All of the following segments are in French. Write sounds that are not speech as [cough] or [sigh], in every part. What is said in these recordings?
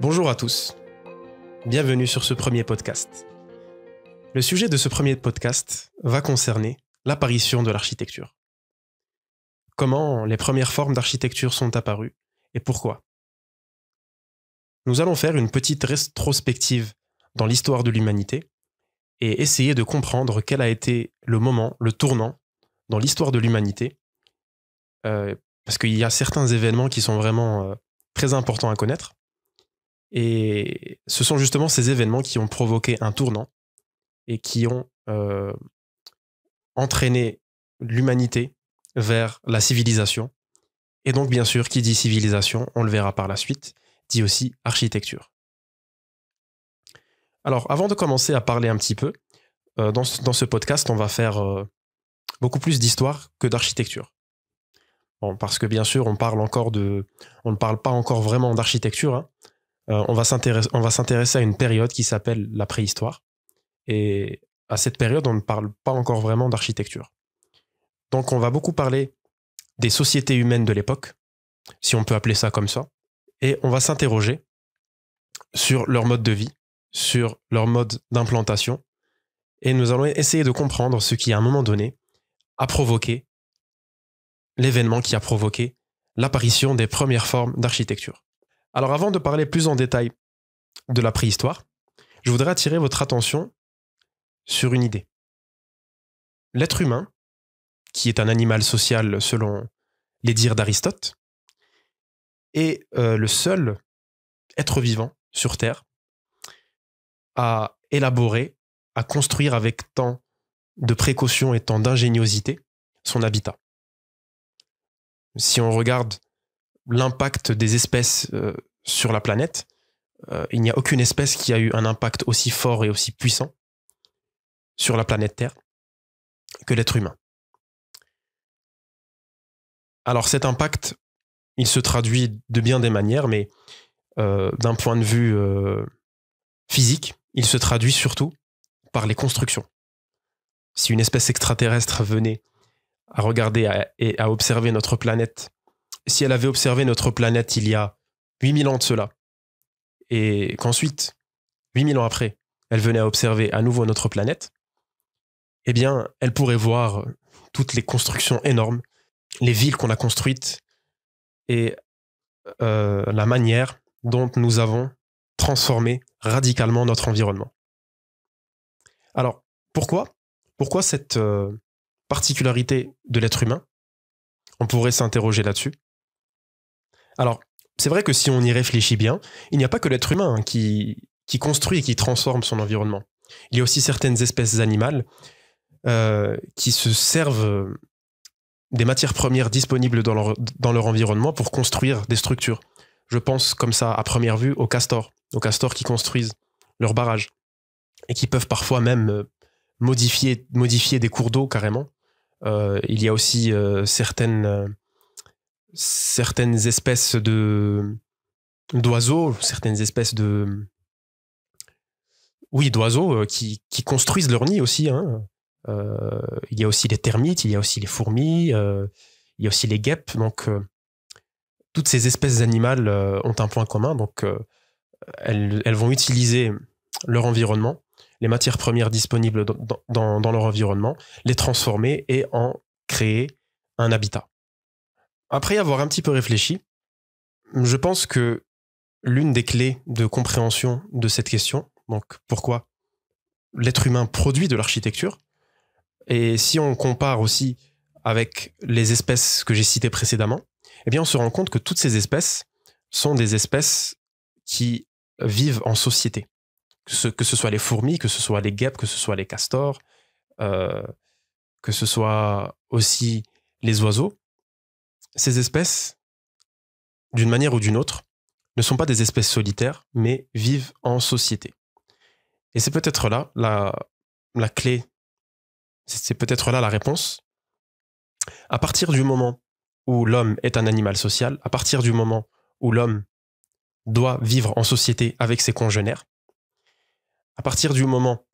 Bonjour à tous. Bienvenue sur ce premier podcast. Le sujet de ce premier podcast va concerner l'apparition de l'architecture. Comment les premières formes d'architecture sont apparues et pourquoi? Nous allons faire une petite rétrospective dans l'histoire de l'humanité et essayer de comprendre quel a été le moment, le tournant dans l'histoire de l'humanité, euh, parce qu'il y a certains événements qui sont vraiment euh, très importants à connaître. Et ce sont justement ces événements qui ont provoqué un tournant et qui ont euh, entraîné l'humanité vers la civilisation. Et donc, bien sûr, qui dit civilisation, on le verra par la suite, dit aussi architecture. Alors, avant de commencer à parler un petit peu, euh, dans, ce, podcast, on va faire euh, beaucoup plus d'histoire que d'architecture. parce que bien sûr, on parle encore de, on ne parle pas encore vraiment d'architecture. Hein. Euh, on va s'intéresser à une période qui s'appelle la préhistoire. Et à cette période, on ne parle pas encore vraiment d'architecture. Donc, on va beaucoup parler des sociétés humaines de l'époque, si on peut appeler ça comme ça, et on va s'interroger sur leur mode de vie, sur leur mode d'implantation, et nous allons essayer de comprendre ce qui, à un moment donné, a provoqué l'événement qui a provoqué l'apparition des premières formes d'architecture. Alors avant de parler plus en détail de la préhistoire, je voudrais attirer votre attention sur une idée. L'être humain, qui est un animal social selon les dires d'Aristote, est euh, le seul être vivant sur Terre à élaborer, à construire avec tant de précaution et tant d'ingéniosité son habitat. Si on regarde l'impact des espèces euh, sur la planète, euh, il n'y a aucune espèce qui a eu un impact aussi fort et aussi puissant sur la planète Terre que l'être humain. Alors cet impact, il se traduit de bien des manières, mais euh, d'un point de vue physique, il se traduit surtout par les constructions. Si une espèce extraterrestre venait à regarder et à observer notre planète si elle avait observé notre planète il y a 8000 ans de cela, et qu'ensuite, 8000 ans après, elle venait à observer à nouveau notre planète, eh bien, elle pourrait voir toutes les constructions énormes, les villes qu'on a construites et euh, la manière dont nous avons transformé radicalement notre environnement. Alors, pourquoi Pourquoi cette euh, particularité de l'être humain? On pourrait s'interroger là-dessus. Alors, c'est vrai que si on y réfléchit bien, il n'y a pas que l'être humain hein, qui, qui construit et qui transforme son environnement. Il y a aussi certaines espèces animales euh, qui se servent euh, des matières premières disponibles dans leur, dans leur environnement pour construire des structures. Je pense comme ça, à première vue, aux castors, aux castors qui construisent leurs barrages et qui peuvent parfois même euh, modifier, modifier des cours d'eau carrément. il y a aussi certaines certaines espèces de d'oiseaux, certaines espèces de oui d'oiseaux euh, qui, qui, construisent leur nid aussi. Hein. Euh, il y a aussi les termites, il y a aussi les fourmis, euh, il y a aussi les guêpes. Donc toutes ces espèces animales ont un point commun. Donc elles, elles, vont utiliser leur environnement, les matières premières disponibles dans, dans, dans leur environnement, les transformer et en créer un habitat. Après avoir un petit peu réfléchi, je pense que l'une des clés de compréhension de cette question, donc pourquoi l'être humain produit de l'architecture, et si on compare aussi avec les espèces que j'ai citées précédemment, eh bien on se rend compte que toutes ces espèces sont des espèces qui vivent en société. Que ce, soit les fourmis, que ce soit les guêpes, que ce soit les castors, euh, que ce soit aussi les oiseaux, ces espèces, d'une manière ou d'une autre, ne sont pas des espèces solitaires, mais vivent en société. Et c'est peut-être là la, clé, c'est peut-être là la réponse. À partir du moment où l'homme est un animal social, à partir du moment où l'homme doit vivre en société avec ses congénères, à partir du moment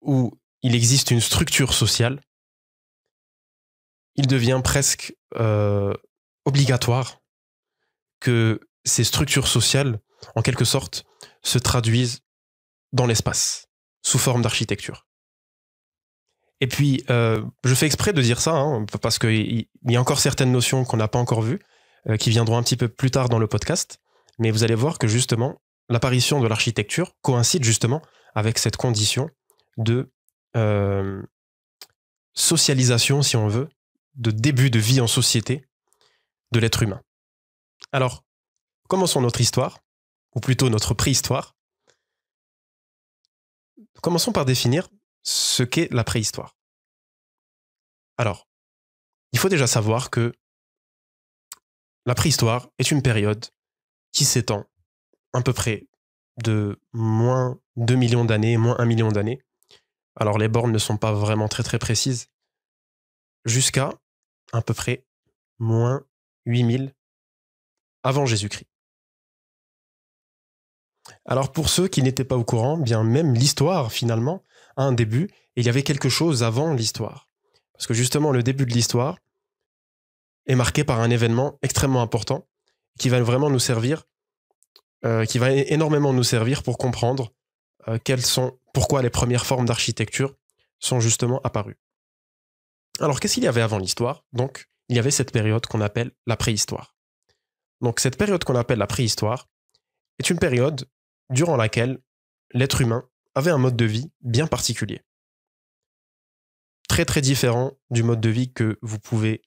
où il existe une structure sociale, il devient presque euh, obligatoire que ces structures sociales, en quelque sorte, se traduisent dans l'espace, sous forme d'architecture. Et puis, euh, je fais exprès de dire ça, hein, parce qu'il y a encore certaines notions qu'on n'a pas encore vues, euh, qui viendront un petit peu plus tard dans le podcast, mais vous allez voir que justement, l'apparition de l'architecture coïncide justement avec cette condition de socialisation, si on veut, de début de vie en société de l'être humain. Alors, commençons notre histoire, ou plutôt notre préhistoire. Commençons par définir ce qu'est la préhistoire. Alors, il faut déjà savoir que la préhistoire est une période qui s'étend à peu près de moins 2 millions d'années, moins 1 million d'années. Alors les bornes ne sont pas vraiment très très précises. Jusqu'à à peu près moins 8000 avant Jésus-Christ. Alors pour ceux qui n'étaient pas au courant, bien même l'histoire finalement a un début et il y avait quelque chose avant l'histoire. Parce que justement le début de l'histoire est marqué par un événement extrêmement important qui va vraiment nous servir, euh, qui va énormément nous servir pour comprendre euh, pourquoi les premières formes d'architecture sont justement apparues. Alors qu'est-ce qu'il y avait avant l'histoire? Donc il y avait cette période qu'on appelle la préhistoire. Donc cette période qu'on appelle la préhistoire est une période durant laquelle l'être humain avait un mode de vie bien particulier. Très très différent du mode de vie que vous pouvez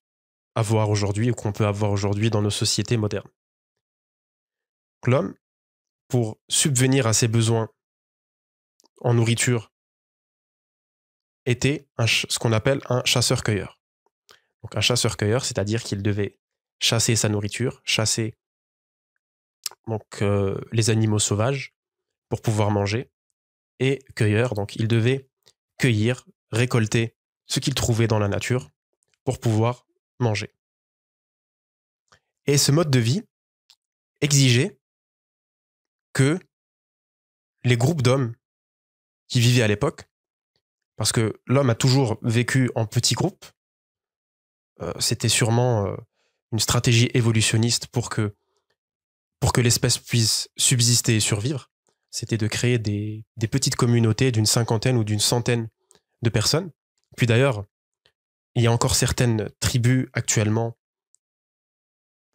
avoir aujourd'hui ou qu'on peut avoir aujourd'hui dans nos sociétés modernes. L'homme, pour subvenir à ses besoins en nourriture, était ce qu'on appelle un chasseur-cueilleur. Un chasseur-cueilleur, c'est-à-dire qu'il devait chasser sa nourriture, chasser donc, euh, les animaux sauvages pour pouvoir manger, et cueilleur, donc il devait cueillir, récolter ce qu'il trouvait dans la nature pour pouvoir manger. Et ce mode de vie exigeait que les groupes d'hommes qui vivaient à l'époque, parce que l'homme a toujours vécu en petits groupes, euh, c'était sûrement euh, une stratégie évolutionniste pour que, pour que l'espèce puisse subsister et survivre. C'était de créer des, des petites communautés d'une cinquantaine ou d'une centaine de personnes. Puis d'ailleurs, il y a encore certaines tribus actuellement,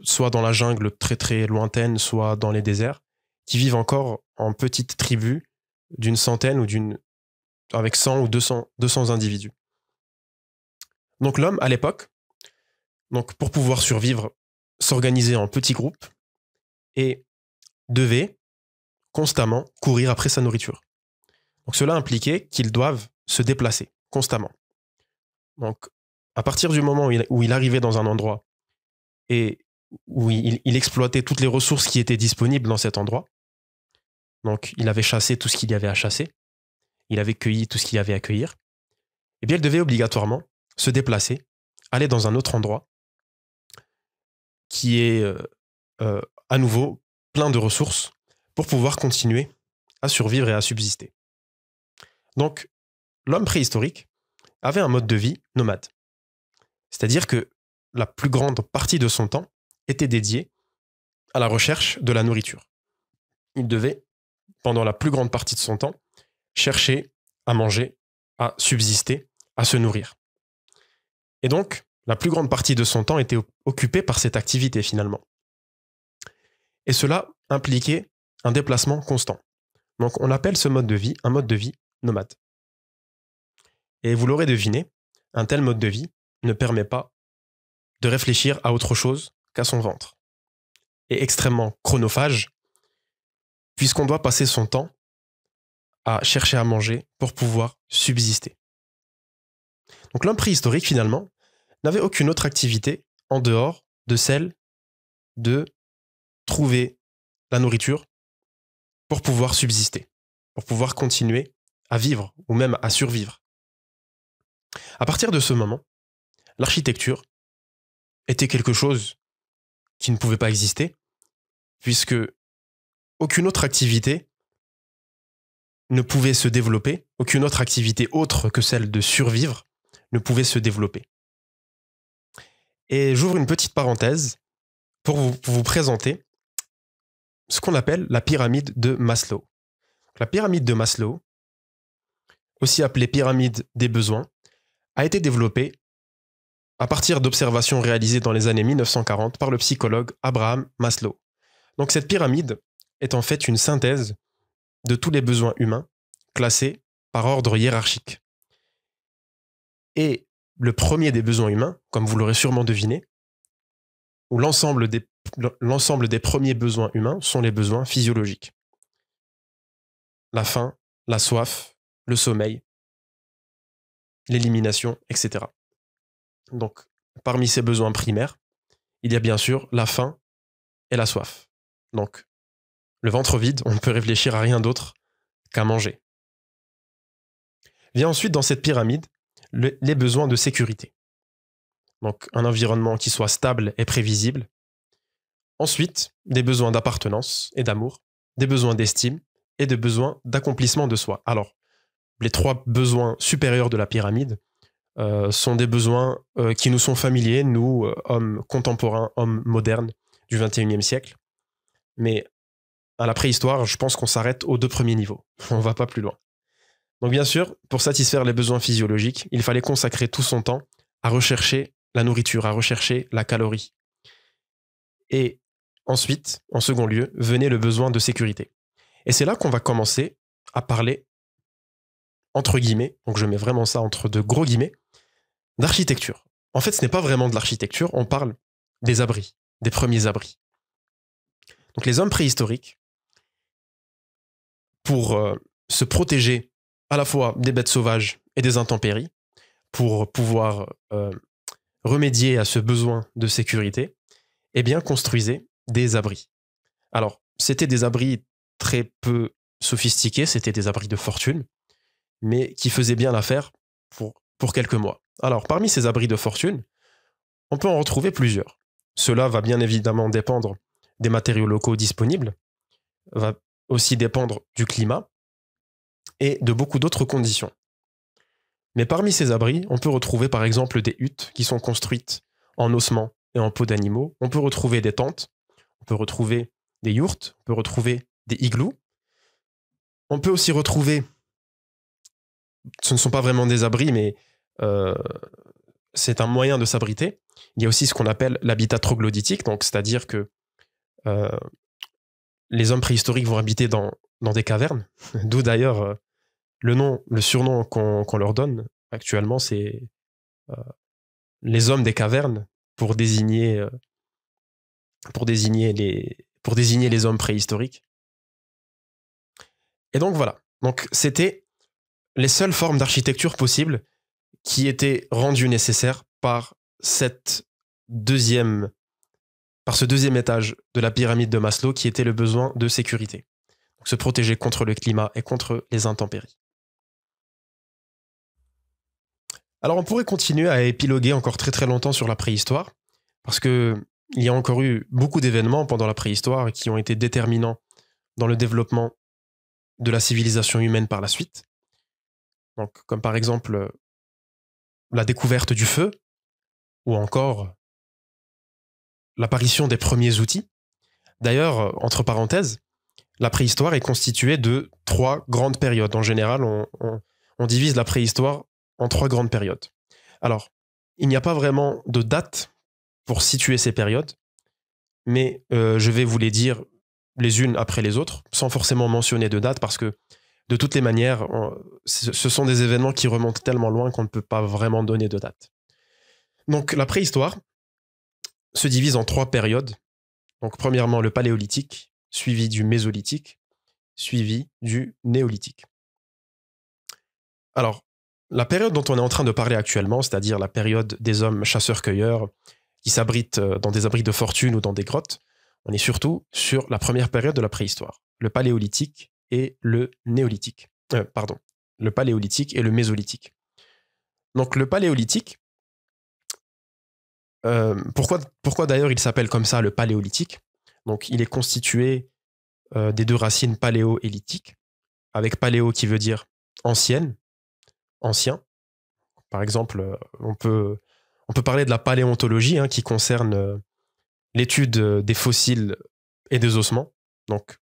soit dans la jungle très très lointaine, soit dans les déserts, qui vivent encore en petites tribus d'une centaine ou d'une avec 100 ou 200, 200 individus. Donc l'homme, à l'époque, donc pour pouvoir survivre, s'organisait en petits groupes et devait constamment courir après sa nourriture. Donc cela impliquait qu'ils doivent se déplacer constamment. Donc à partir du moment où il, arrivait dans un endroit et où il, exploitait toutes les ressources qui étaient disponibles dans cet endroit, donc il avait chassé tout ce qu'il y avait à chasser, il avait cueilli tout ce qu'il avait à cueillir, eh bien il devait obligatoirement se déplacer, aller dans un autre endroit qui est euh, euh, à nouveau plein de ressources pour pouvoir continuer à survivre et à subsister. Donc l'homme préhistorique avait un mode de vie nomade. C'est-à-dire que la plus grande partie de son temps était dédiée à la recherche de la nourriture. Il devait, pendant la plus grande partie de son temps, chercher à manger, à subsister, à se nourrir. Et donc, la plus grande partie de son temps était occupée par cette activité finalement. Et cela impliquait un déplacement constant. Donc on appelle ce mode de vie un mode de vie nomade. Et vous l'aurez deviné, un tel mode de vie ne permet pas de réfléchir à autre chose qu'à son ventre. Et extrêmement chronophage, puisqu'on doit passer son temps à chercher à manger pour pouvoir subsister. Donc l'homme préhistorique, finalement, n'avait aucune autre activité en dehors de celle de trouver la nourriture pour pouvoir subsister, pour pouvoir continuer à vivre ou même à survivre. À partir de ce moment, l'architecture était quelque chose qui ne pouvait pas exister, puisque aucune autre activité ne pouvait se développer, aucune autre activité autre que celle de survivre ne pouvait se développer. Et j'ouvre une petite parenthèse pour vous, présenter ce qu'on appelle la pyramide de Maslow. La pyramide de Maslow, aussi appelée pyramide des besoins, a été développée à partir d'observations réalisées dans les années 1940 par le psychologue Abraham Maslow. Donc cette pyramide est en fait une synthèse de tous les besoins humains classés par ordre hiérarchique. Et le premier des besoins humains, comme vous l'aurez sûrement deviné, ou l'ensemble des, des premiers besoins humains sont les besoins physiologiques. La faim, la soif, le sommeil, l'élimination, etc. Donc, parmi ces besoins primaires, il y a bien sûr la faim et la soif. Donc, le ventre vide, on ne peut réfléchir à rien d'autre qu'à manger. Vient ensuite dans cette pyramide les besoins de sécurité. Donc, un environnement qui soit stable et prévisible. Ensuite, des besoins d'appartenance et d'amour, des besoins d'estime et des besoins d'accomplissement de soi. Alors, les trois besoins supérieurs de la pyramide euh, sont des besoins euh, qui nous sont familiers, nous, euh, hommes contemporains, hommes modernes du 21e siècle. Mais à la préhistoire, je pense qu'on s'arrête aux deux premiers niveaux. [laughs] On va pas plus loin. Donc bien sûr, pour satisfaire les besoins physiologiques, il fallait consacrer tout son temps à rechercher la nourriture, à rechercher la calorie. Et ensuite, en second lieu, venait le besoin de sécurité. Et c'est là qu'on va commencer à parler, entre guillemets, donc je mets vraiment ça entre de gros guillemets, d'architecture. En fait, ce n'est pas vraiment de l'architecture, on parle des abris, des premiers abris. Donc les hommes préhistoriques, pour euh, se protéger à la fois des bêtes sauvages et des intempéries, pour pouvoir euh, remédier à ce besoin de sécurité, eh bien, construisaient des abris. Alors, c'était des abris très peu sophistiqués, c'était des abris de fortune, mais qui faisaient bien l'affaire pour, pour quelques mois. Alors, parmi ces abris de fortune, on peut en retrouver plusieurs. Cela va bien évidemment dépendre des matériaux locaux disponibles, va aussi dépendre du climat et de beaucoup d'autres conditions. Mais parmi ces abris, on peut retrouver par exemple des huttes qui sont construites en ossements et en peau d'animaux. On peut retrouver des tentes, on peut retrouver des yourtes, on peut retrouver des igloos. On peut aussi retrouver, ce ne sont pas vraiment des abris, mais euh, c'est un moyen de s'abriter. Il y a aussi ce qu'on appelle l'habitat troglodytique, donc c'est-à-dire que euh, les hommes préhistoriques vont habiter dans, dans des cavernes, [laughs] d'où d'ailleurs euh, le nom, le surnom qu'on leur donne actuellement, c'est les hommes des cavernes pour désigner, pour désigner les, pour désigner les hommes préhistoriques. Et donc voilà. Donc c'était les seules formes d'architecture possibles qui étaient rendues nécessaires par cette deuxième par ce deuxième étage de la pyramide de Maslow qui était le besoin de sécurité. se protéger contre le climat et contre les intempéries. Alors on pourrait continuer à épiloguer encore très très longtemps sur la préhistoire, parce que il y a encore eu beaucoup d'événements pendant la préhistoire qui ont été déterminants dans le développement de la civilisation humaine par la suite. Donc, comme par exemple la découverte du feu, ou encore l'apparition des premiers outils. D'ailleurs, entre parenthèses, la préhistoire est constituée de trois grandes périodes. En général, on, divise la préhistoire en trois grandes périodes. Alors, il n'y a pas vraiment de date pour situer ces périodes, mais euh, je vais vous les dire les unes après les autres, sans forcément mentionner de date, parce que de toutes les manières, ce sont des événements qui remontent tellement loin qu'on ne peut pas vraiment donner de date. Donc la préhistoire se divise en trois périodes. Donc premièrement le paléolithique, suivi du mésolithique, suivi du néolithique. Alors, la période dont on est en train de parler actuellement, c'est-à-dire la période des hommes chasseurs-cueilleurs qui s'abritent euh, dans des abris de fortune ou dans des grottes, on est surtout sur la première période de la préhistoire, le paléolithique et le néolithique. Euh, pardon, le paléolithique et le mésolithique. Donc le paléolithique, euh, pourquoi, d'ailleurs il s'appelle comme ça le paléolithique? Donc il est constitué euh, des deux racines paléo et lithique, avec paléo qui veut dire ancienne, ancien. Par exemple, on peut, on peut parler de la paléontologie hein, qui concerne l'étude des fossiles et des ossements. Donc,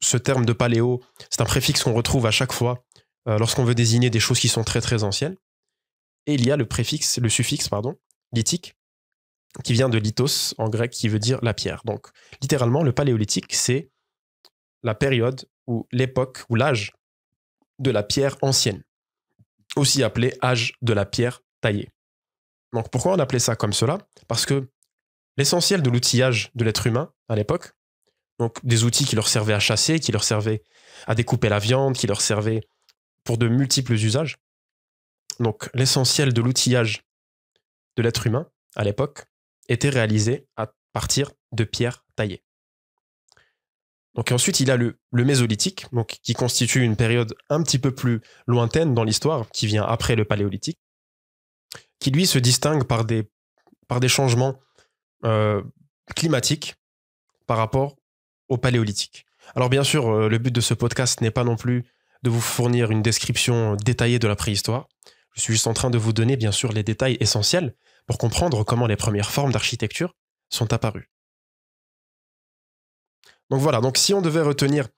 ce terme de paléo, c'est un préfixe qu'on retrouve à chaque fois euh, lorsqu'on veut désigner des choses qui sont très très anciennes. Et il y a le préfixe, le suffixe, pardon, lithique, qui vient de lithos en grec, qui veut dire la pierre. Donc, littéralement, le paléolithique, c'est la période ou l'époque ou l'âge de la pierre ancienne, aussi appelé âge de la pierre taillée. Donc, pourquoi on appelait ça comme cela? Parce que l'essentiel de l'outillage de l'être humain à l'époque, donc des outils qui leur servaient à chasser, qui leur servaient à découper la viande, qui leur servaient pour de multiples usages. Donc l'essentiel de l'outillage de l'être humain à l'époque était réalisé à partir de pierres taillées. Ensuite, il y a le, mésolithique, qui constitue une période un petit peu plus lointaine dans l'histoire, qui vient après le paléolithique, qui lui se distingue par des, par des changements euh, climatiques par rapport au paléolithique. Alors bien sûr, euh, le but de ce podcast n'est pas non plus de vous fournir une description détaillée de la préhistoire. Je suis juste en train de vous donner bien sûr les détails essentiels comprendre comment les premières formes d'architecture sont apparues. Donc voilà, donc si on devait retenir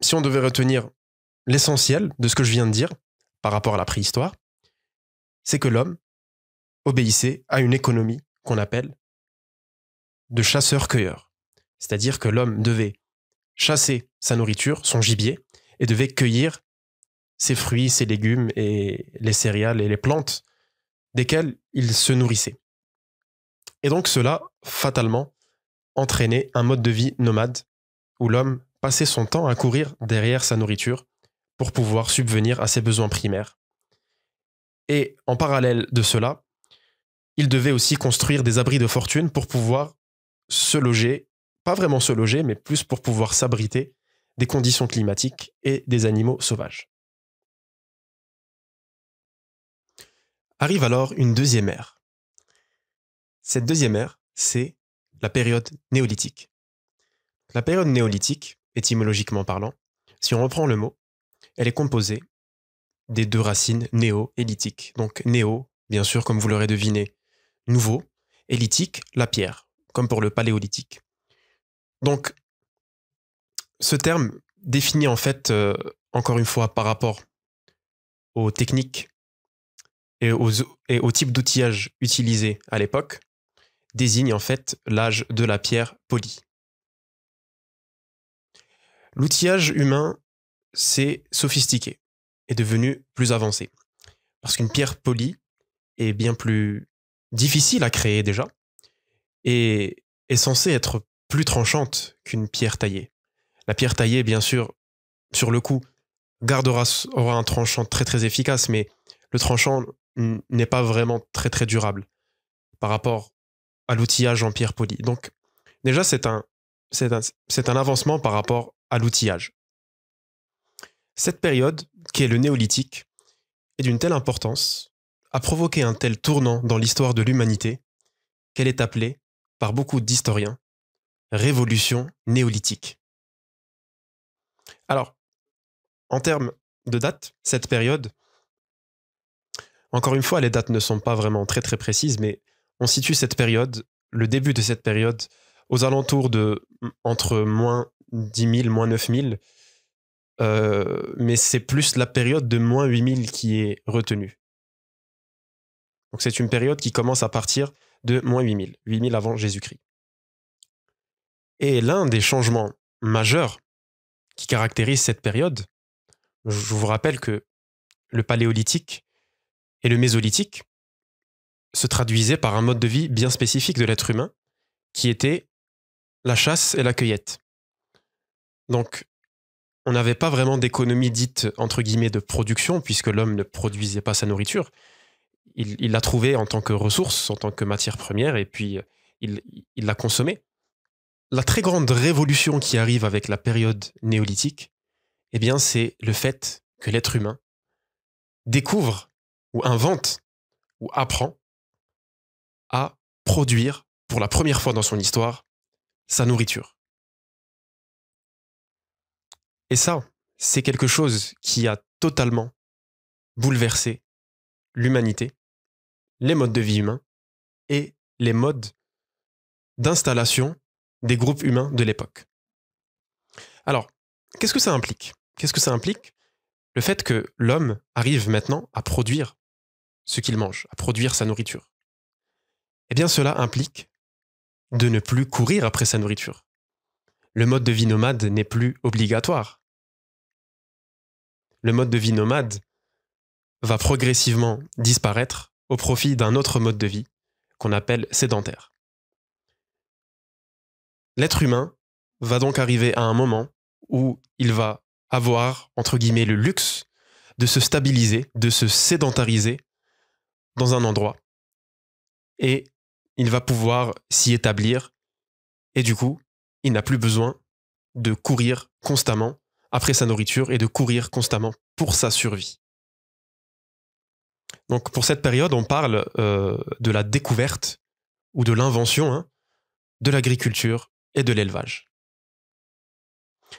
si on devait retenir l'essentiel de ce que je viens de dire par rapport à la préhistoire, c'est que l'homme obéissait à une économie qu'on appelle de chasseur-cueilleur. C'est-à-dire que l'homme devait chasser sa nourriture, son gibier, et devait cueillir ses fruits, ses légumes et les céréales et les plantes desquelles il se nourrissait. Et donc cela, fatalement, entraînait un mode de vie nomade, où l'homme passait son temps à courir derrière sa nourriture pour pouvoir subvenir à ses besoins primaires. Et en parallèle de cela, il devait aussi construire des abris de fortune pour pouvoir se loger, pas vraiment se loger, mais plus pour pouvoir s'abriter des conditions climatiques et des animaux sauvages. Arrive alors une deuxième ère. Cette deuxième ère, c'est la période néolithique. La période néolithique, étymologiquement parlant, si on reprend le mot, elle est composée des deux racines néo et lithique. Donc néo, bien sûr, comme vous l'aurez deviné, nouveau, et lithique, la pierre comme pour le paléolithique. Donc, ce terme définit en fait, euh, encore une fois, par rapport aux techniques et et aux types d'outillage utilisés à l'époque, désigne en fait l'âge de la pierre polie. L'outillage humain s'est sophistiqué, est devenu plus avancé. Parce qu'une pierre polie est bien plus difficile à créer déjà, est, est censée être plus tranchante qu'une pierre taillée. La pierre taillée, bien sûr, sur le coup, gardera aura un tranchant très très efficace, mais le tranchant n'est pas vraiment très très durable par rapport à l'outillage en pierre polie. Donc déjà c'est un, c'est un, un avancement par rapport à l'outillage. Cette période, qui est le néolithique, est d'une telle importance, a provoqué un tel tournant dans l'histoire de l'humanité, qu'elle est appelée par beaucoup d'historiens, révolution néolithique. Alors, en termes de date, cette période, encore une fois, les dates ne sont pas vraiment très très précises, mais on situe cette période, le début de cette période, aux alentours de entre moins 10 000, moins 9 000, euh, mais c'est plus la période de moins 8 000 qui est retenue. Donc c'est une période qui commence à partir de moins 8000, 8000 avant Jésus-Christ. Et l'un des changements majeurs qui caractérise cette période, je vous rappelle que le paléolithique et le mésolithique se traduisaient par un mode de vie bien spécifique de l'être humain, qui était la chasse et la cueillette. Donc, on n'avait pas vraiment d'économie dite entre guillemets de production, puisque l'homme ne produisait pas sa nourriture, il l'a trouvé en tant que ressource, en tant que matière première, et puis il l'a consommé. La très grande révolution qui arrive avec la période néolithique, eh bien, c'est le fait que l'être humain découvre ou invente ou apprend à produire pour la première fois dans son histoire sa nourriture. Et ça, c'est quelque chose qui a totalement bouleversé l'humanité les modes de vie humains et les modes d'installation des groupes humains de l'époque. Alors, qu'est-ce que ça implique? Qu'est-ce que ça implique? Le fait que l'homme arrive maintenant à produire ce qu'il mange, à produire sa nourriture. Eh bien, cela implique de ne plus courir après sa nourriture. Le mode de vie nomade n'est plus obligatoire. Le mode de vie nomade va progressivement disparaître au profit d'un autre mode de vie qu'on appelle sédentaire. L'être humain va donc arriver à un moment où il va avoir, entre guillemets, le luxe de se stabiliser, de se sédentariser dans un endroit. Et il va pouvoir s'y établir. Et du coup, il n'a plus besoin de courir constamment après sa nourriture et de courir constamment pour sa survie. Donc pour cette période, on parle euh, de la découverte ou de l'invention hein, de l'agriculture et de l'élevage.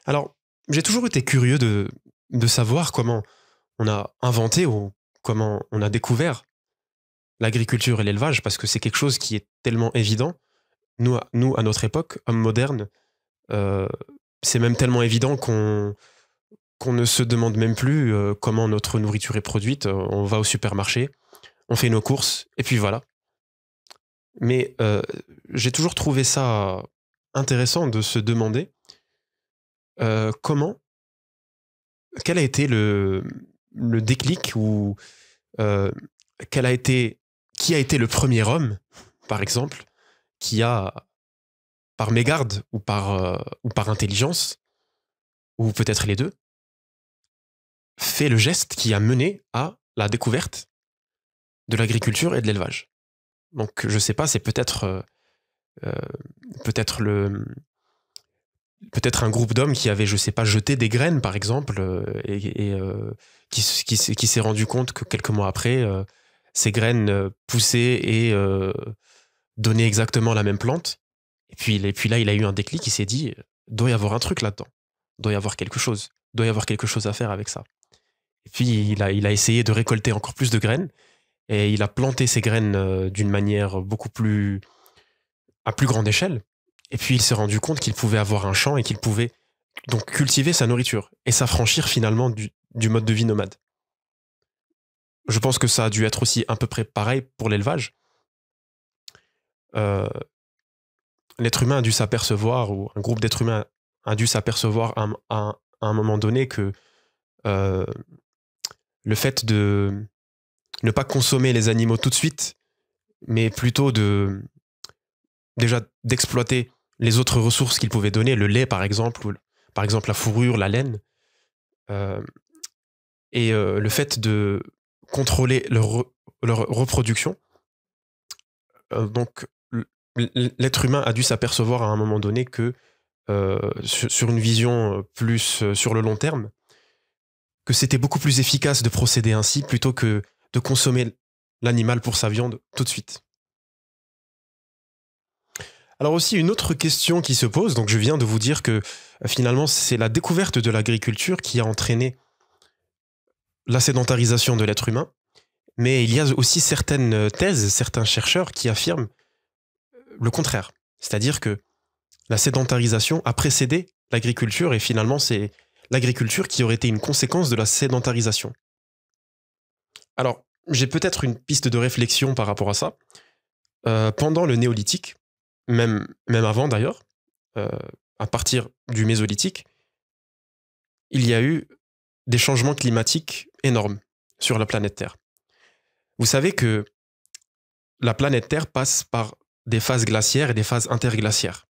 Alors, j'ai toujours été curieux de, de savoir comment on a inventé ou comment on a découvert l'agriculture et l'élevage, parce que c'est quelque chose qui est tellement évident. Nous, à, nous, à notre époque, hommes modernes, euh, c'est même tellement évident qu'on ne se demande même plus euh, comment notre nourriture est produite. On va au supermarché, on fait nos courses, et puis voilà. Mais euh, j'ai toujours trouvé ça intéressant de se demander comment, quel a été le, le déclic ou quel a été qui a été le premier homme, par exemple, qui a, par mégarde ou par, euh, ou par intelligence, ou peut-être les deux, fait le geste qui a mené à la découverte de l'agriculture et de l'élevage. Donc, je sais pas, c'est peut-être euh, euh, peut-être le peut-être un groupe d'hommes qui avait, je sais pas, jeté des graines, par exemple, et, qui s'est rendu compte que quelques mois après, ces graines euh, poussaient et euh, donnaient exactement la même plante. Et puis, et puis là, il a eu un déclic, il s'est dit, doit y avoir un truc là-dedans, doit y avoir quelque chose, doit y avoir quelque chose à faire avec ça. Et puis, il a, il a essayé de récolter encore plus de graines, et il a planté ces graines euh, d'une manière beaucoup plus... à plus grande échelle. Et puis, il s'est rendu compte qu'il pouvait avoir un champ et qu'il pouvait donc cultiver sa nourriture et s'affranchir finalement du mode de vie nomade. Je pense que ça a dû être aussi à peu près pareil pour l'élevage. Euh, l'être humain a dû s'apercevoir, ou un groupe d'êtres humains a dû s'apercevoir à, un moment donné que euh, le fait de ne pas consommer les animaux tout de suite, mais plutôt de déjà d'exploiter les autres ressources qu'ils pouvaient donner, le lait par exemple, ou par exemple la fourrure, la laine, euh, et le fait de contrôler leur, reproduction. Euh, donc, l'être humain a dû s'apercevoir à un moment donné que, euh, sur, une vision euh, plus sur le long terme, que c'était beaucoup plus efficace de procéder ainsi plutôt que de consommer l'animal pour sa viande tout de suite. Alors aussi une autre question qui se pose, donc je viens de vous dire que finalement c'est la découverte de l'agriculture qui a entraîné la sédentarisation de l'être humain, mais il y a aussi certaines thèses, certains chercheurs qui affirment le contraire. C'est-à-dire que la sédentarisation a précédé l'agriculture et finalement c'est l'agriculture qui aurait été une conséquence de la sédentarisation. Alors, j'ai peut-être une piste de réflexion par rapport à ça. Euh, pendant le néolithique, même, avant d'ailleurs, euh, à partir du mésolithique, il y a eu des changements climatiques énorme sur la planète Terre. Vous savez que la planète Terre passe par des phases glaciaires et des phases interglaciaires.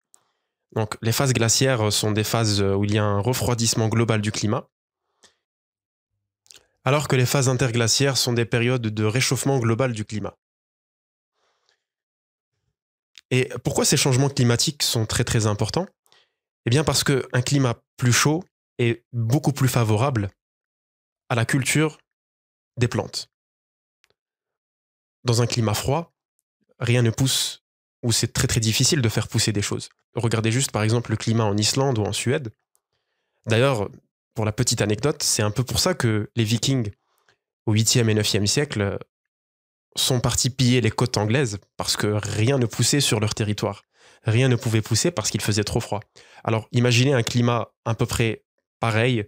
Donc les phases glaciaires sont des phases où il y a un refroidissement global du climat, alors que les phases interglaciaires sont des périodes de réchauffement global du climat. Et pourquoi ces changements climatiques sont très très importants? Eh bien parce qu'un climat plus chaud est beaucoup plus favorable à la culture des plantes. Dans un climat froid, rien ne pousse ou c'est très très difficile de faire pousser des choses. Regardez juste par exemple le climat en Islande ou en Suède. D'ailleurs, pour la petite anecdote, c'est un peu pour ça que les Vikings au 8e et 9e siècle sont partis piller les côtes anglaises parce que rien ne poussait sur leur territoire. rien ne pouvait pousser parce qu'il faisait trop froid. Alors imaginez un climat à peu près pareil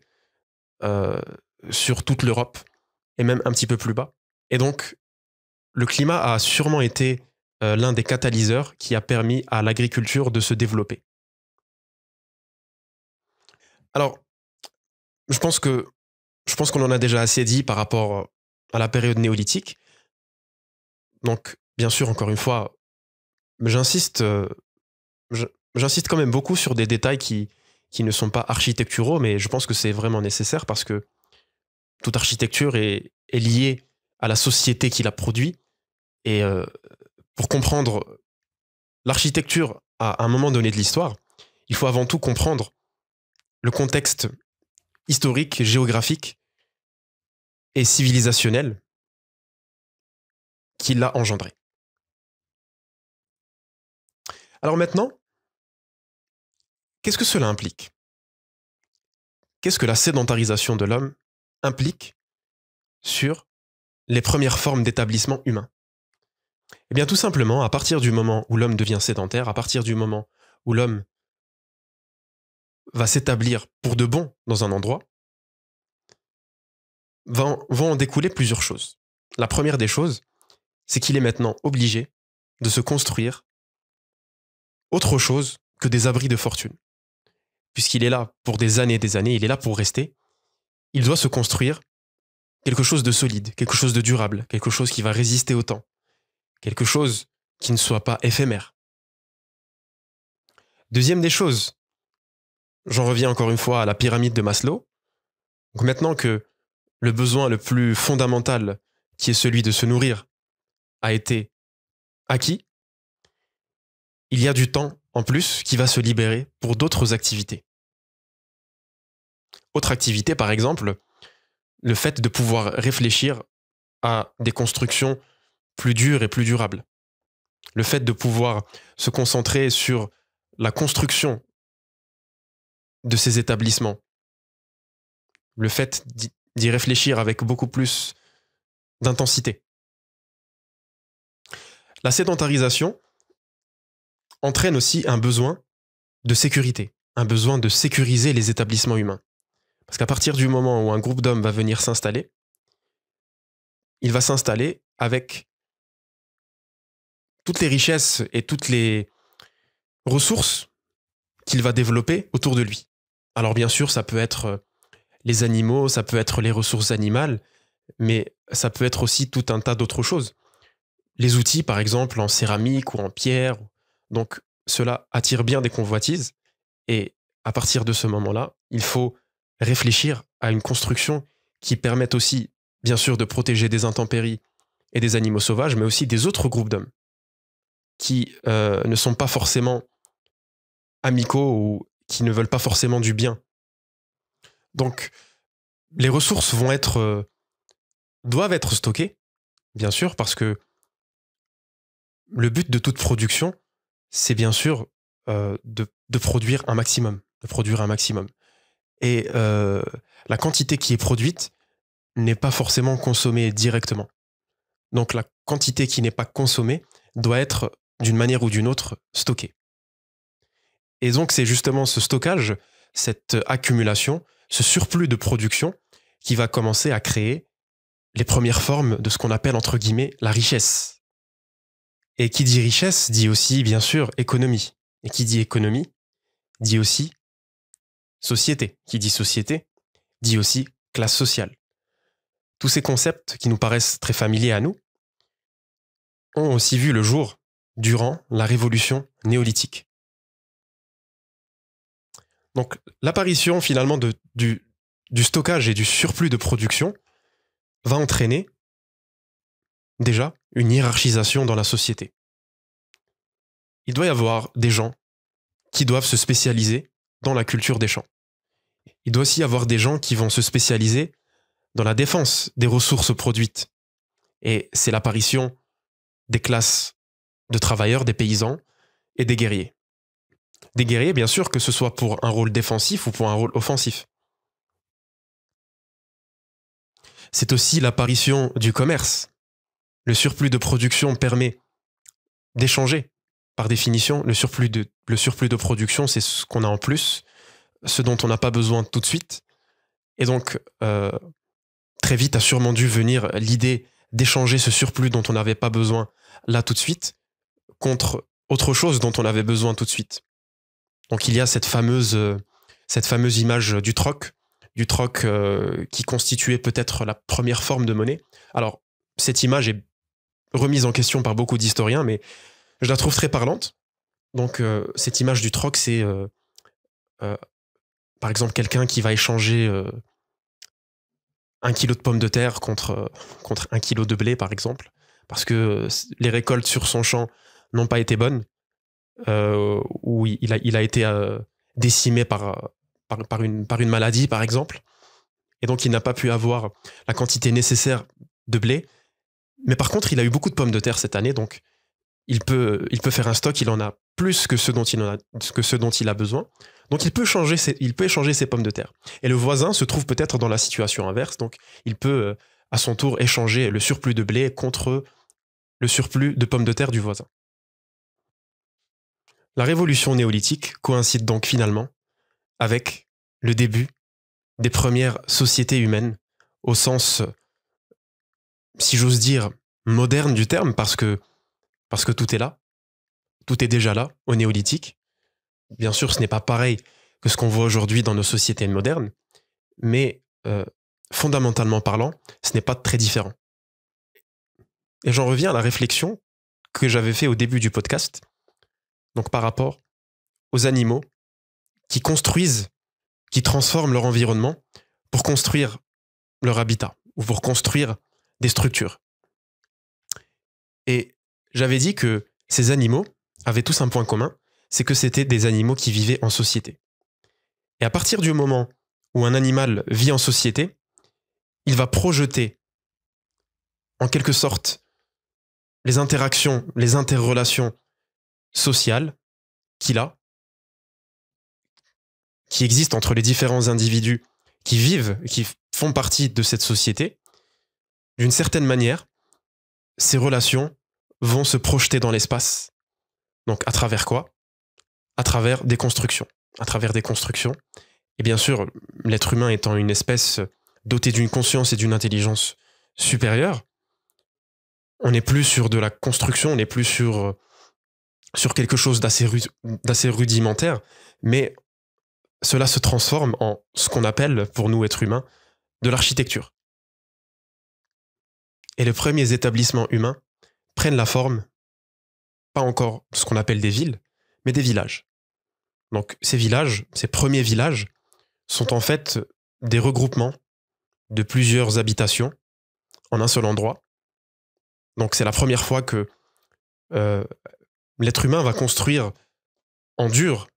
euh, sur toute l'Europe et même un petit peu plus bas. Et donc, le climat a sûrement été euh, l'un des catalyseurs qui a permis à l'agriculture de se développer. Alors, je pense que je pense qu'on en a déjà assez dit par rapport à la période néolithique. Donc, bien sûr, encore une fois, j'insiste, euh, j'insiste quand même beaucoup sur des détails qui, qui ne sont pas architecturaux, mais je pense que c'est vraiment nécessaire parce que toute architecture est, liée à la société qui la produit. Et euh, pour comprendre l'architecture à un moment donné de l'histoire, il faut avant tout comprendre le contexte historique, géographique et civilisationnel qui l'a engendré. Alors maintenant, qu'est-ce que cela implique? Qu'est-ce que la sédentarisation de l'homme implique sur les premières formes d'établissement humain Eh bien tout simplement, à partir du moment où l'homme devient sédentaire, à partir du moment où l'homme va s'établir pour de bon dans un endroit, vont, en découler plusieurs choses. La première des choses, c'est qu'il est maintenant obligé de se construire autre chose que des abris de fortune. Puisqu'il est là pour des années et des années, il est là pour rester, il doit se construire quelque chose de solide, quelque chose de durable, quelque chose qui va résister au temps, quelque chose qui ne soit pas éphémère. Deuxième des choses, j'en reviens encore une fois à la pyramide de Maslow. Maintenant que le besoin le plus fondamental, qui est celui de se nourrir, a été acquis, il y a du temps en plus qui va se libérer pour d'autres activités. Autre activité, par exemple, le fait de pouvoir réfléchir à des constructions plus dures et plus durables. Le fait de pouvoir se concentrer sur la construction de ces établissements. Le fait d'y réfléchir avec beaucoup plus d'intensité. La sédentarisation entraîne aussi un besoin de sécurité, un besoin de sécuriser les établissements humains. Parce qu'à partir du moment où un groupe d'hommes va venir s'installer, il va s'installer avec toutes les richesses et toutes les ressources qu'il va développer autour de lui. Alors bien sûr, ça peut être les animaux, ça peut être les ressources animales, mais ça peut être aussi tout un tas d'autres choses. Les outils, par exemple, en céramique ou en pierre. Donc cela attire bien des convoitises. Et à partir de ce moment-là, il faut réfléchir à une construction qui permette aussi, bien sûr, de protéger des intempéries et des animaux sauvages, mais aussi des autres groupes d'hommes qui euh, ne sont pas forcément amicaux ou qui ne veulent pas forcément du bien. Donc, les ressources vont être, euh, doivent être stockées, bien sûr, parce que le but de toute production, c'est bien sûr euh, de, de, produire un maximum, de produire un maximum et euh, la quantité qui est produite n'est pas forcément consommée directement. Donc la quantité qui n'est pas consommée doit être d'une manière ou d'une autre stockée. Et donc c'est justement ce stockage, cette accumulation, ce surplus de production qui va commencer à créer les premières formes de ce qu'on appelle entre guillemets la richesse. Et qui dit richesse dit aussi bien sûr économie. Et qui dit économie dit aussi Société, qui dit société, dit aussi classe sociale. Tous ces concepts qui nous paraissent très familiers à nous ont aussi vu le jour durant la révolution néolithique. Donc l'apparition finalement du stockage et du surplus de production va entraîner déjà une hiérarchisation dans la société. Il doit y avoir des gens qui doivent se spécialiser dans la culture des champs. Il doit aussi y avoir des gens qui vont se spécialiser dans la défense des ressources produites. Et c'est l'apparition des classes de travailleurs, des paysans et des guerriers. Des guerriers, bien sûr, que ce soit pour un rôle défensif ou pour un rôle offensif. C'est aussi l'apparition du commerce. Le surplus de production permet d'échanger par définition, le surplus de, le surplus de production, c'est ce qu'on a en plus, ce dont on n'a pas besoin tout de suite. Et donc, euh, très vite a sûrement dû venir l'idée d'échanger ce surplus dont on n'avait pas besoin là tout de suite contre autre chose dont on avait besoin tout de suite. Donc il y a cette fameuse, cette fameuse image du troc, du troc euh, qui constituait peut-être la première forme de monnaie. Alors cette image est remise en question par beaucoup d'historiens, mais je la trouve très parlante. Donc euh, cette image du troc, c'est par exemple quelqu'un qui va échanger un kilo de pommes de terre contre, un kilo de blé, par exemple, parce que les récoltes sur son champ n'ont pas été bonnes, euh, ou il a, été euh, décimé par, par, une, par une maladie, par exemple, et donc il n'a pas pu avoir la quantité nécessaire de blé. Mais par contre, il a eu beaucoup de pommes de terre cette année, donc il peut, il peut faire un stock, il en a plus que ce dont il, en a, dont il a besoin. Donc il peut, il peut échanger ses pommes de terre. Et le voisin se trouve peut-être dans la situation inverse, donc il peut euh, à son tour échanger le surplus de blé contre le surplus de pommes de terre du voisin. La révolution néolithique coïncide donc finalement avec le début des premières sociétés humaines, au sens, si j'ose dire, moderne du terme, parce que, parce que tout est là, tout est déjà là, au néolithique. Bien sûr, ce n'est pas pareil que ce qu'on voit aujourd'hui dans nos sociétés modernes, mais euh, fondamentalement parlant, ce n'est pas très différent. Et j'en reviens à la réflexion que j'avais fait au début du podcast, donc par rapport aux animaux qui construisent, qui transforment leur environnement pour construire leur habitat ou pour construire des structures. Et j'avais dit que ces animaux avaient tous un point commun, c'est que c'était des animaux qui vivaient en société. Et à partir du moment où un animal vit en société, il va projeter en quelque sorte les interactions, les interrelations sociales qu'il a, qui existent entre les différents individus qui vivent, qui font partie de cette société, d'une certaine manière, ces relations vont se projeter dans l'espace. Donc à travers quoi? À travers des constructions. À travers des constructions. Et bien sûr, l'être humain étant une espèce dotée d'une conscience et d'une intelligence supérieure, on n'est plus sur de la construction, on n'est plus sur, sur quelque chose d'assez rudimentaire, mais cela se transforme en ce qu'on appelle, pour nous êtres humains, de l'architecture. Et les premiers établissements humains prennent la forme, pas encore ce qu'on appelle des villes, mais des villages. Donc ces villages, ces premiers villages, sont en fait des regroupements de plusieurs habitations en un seul endroit, donc c'est la première fois que euh, l'être humain va construire en dur.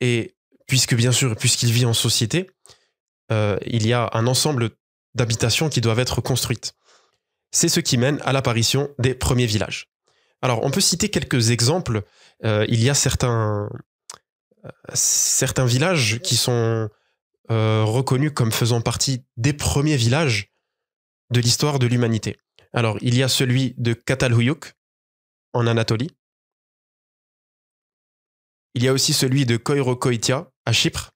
Et puisque bien sûr, puisqu'il vit en société, euh, il y a un ensemble d'habitations qui doivent être construites. C'est ce qui mène à l'apparition des premiers villages. Alors on peut citer quelques exemples. Euh, il y a certains, certains villages qui sont reconnus comme faisant partie des premiers villages de l'histoire de l'humanité. Alors, il y a celui de Katalhuyuk, en Anatolie. Il y a aussi celui de Koirokoitia, à Chypre.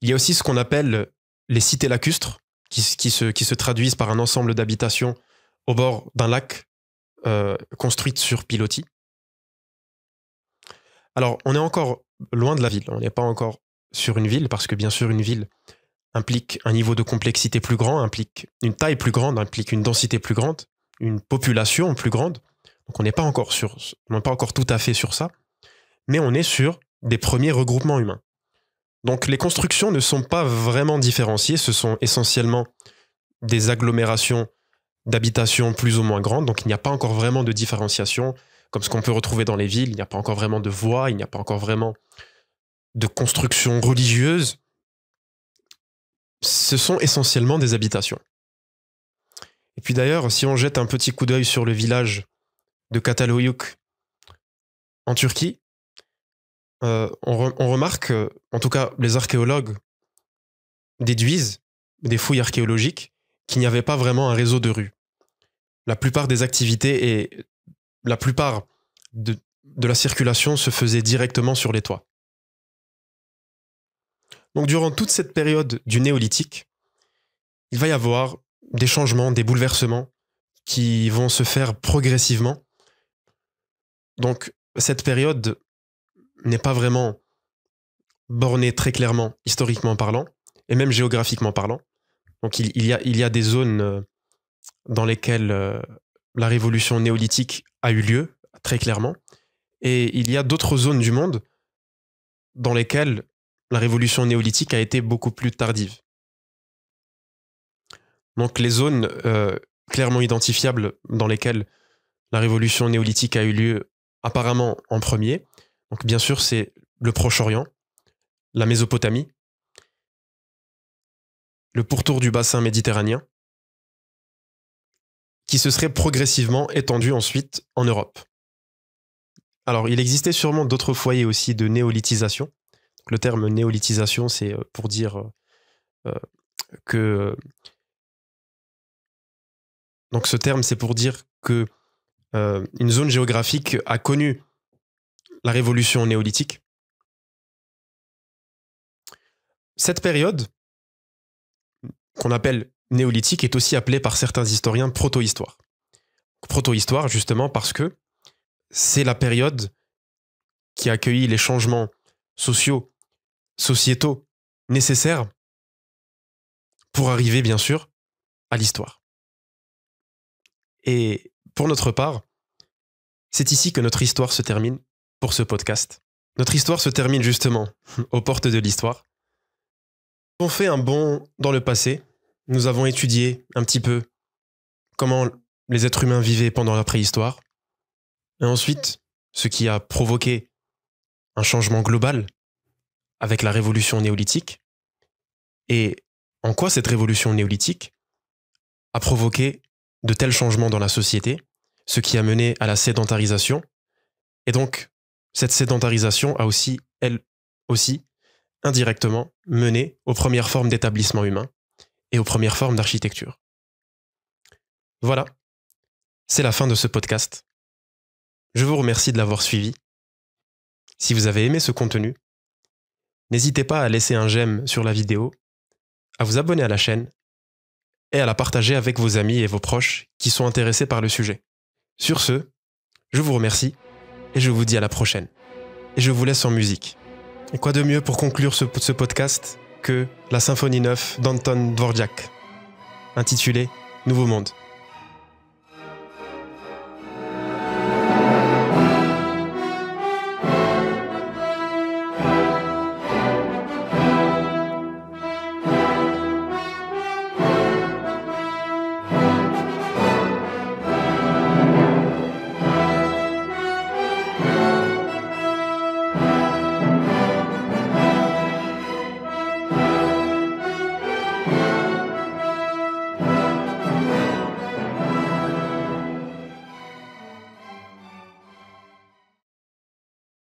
Il y a aussi ce qu'on appelle les cités lacustres, qui, se, traduisent par un ensemble d'habitations au bord d'un lac euh, construites sur pilotis. Alors, on est encore loin de la ville, on n'est pas encore sur une ville, parce que bien sûr, une ville, implique un niveau de complexité plus grand, implique une taille plus grande, implique une densité plus grande, une population plus grande. Donc on n'est pas on n'est pas encore tout à fait sur ça, mais on est sur des premiers regroupements humains. Donc les constructions ne sont pas vraiment différenciées, ce sont essentiellement des agglomérations d'habitations plus ou moins grandes, donc il n'y a pas encore vraiment de différenciation, comme ce qu'on peut retrouver dans les villes, il n'y a pas encore vraiment de voies, il n'y a pas encore vraiment de construction religieuse, ce sont essentiellement des habitations. Et puis d'ailleurs, si on jette un petit coup d'œil sur le village de Kataloyuk en Turquie, euh, on, remarque, en tout cas les archéologues déduisent des fouilles archéologiques qu'il n'y avait pas vraiment un réseau de rues. La plupart des activités et la plupart de, de la circulation se faisait directement sur les toits. Donc durant toute cette période du néolithique, il va y avoir des changements, des bouleversements qui vont se faire progressivement. Donc cette période n'est pas vraiment bornée très clairement, historiquement parlant, et même géographiquement parlant. Donc il, y, a, il y, a, des zones euh, dans lesquelles euh, la révolution néolithique a eu lieu, très clairement, et il y a d'autres zones du monde dans lesquelles la révolution néolithique a été beaucoup plus tardive. Donc les zones euh, clairement identifiables dans lesquelles la révolution néolithique a eu lieu apparemment en premier, donc bien sûr c'est le Proche-Orient, la Mésopotamie, le pourtour du bassin méditerranéen, qui se serait progressivement étendu ensuite en Europe. Alors, il existait sûrement d'autres foyers aussi de néolithisation. Le terme néolithisation, c'est euh, pour dire euh, euh, que. Donc, ce terme, c'est pour dire que une zone géographique a connu la révolution néolithique. Cette période, qu'on appelle néolithique, est aussi appelée par certains historiens proto-histoire. Proto-histoire, justement, parce que c'est la période qui a accueilli les changements sociaux, sociétaux nécessaires pour arriver, bien sûr, à l'histoire. Et pour notre part, c'est ici que notre histoire se termine pour ce podcast. Notre histoire se termine justement [laughs] aux portes de l'histoire. On fait un bond dans le passé. Nous avons étudié un petit peu comment les êtres humains vivaient pendant la préhistoire. Et ensuite, ce qui a provoqué un changement global avec la révolution néolithique. Et en quoi cette révolution néolithique a provoqué de tels changements dans la société, ce qui a mené à la sédentarisation. Et donc, cette sédentarisation a aussi, elle aussi, indirectement mené aux premières formes d'établissement humain et aux premières formes d'architecture. Voilà, c'est la fin de ce podcast. Je vous remercie de l'avoir suivi. Si vous avez aimé ce contenu, n'hésitez pas à laisser un j'aime sur la vidéo, à vous abonner à la chaîne et à la partager avec vos amis et vos proches qui sont intéressés par le sujet. Sur ce, je vous remercie et je vous dis à la prochaine. Et je vous laisse en musique. Et quoi de mieux pour conclure ce, podcast que la symphonie 9 d'Anton Dvorak, intitulée Nouveau Monde.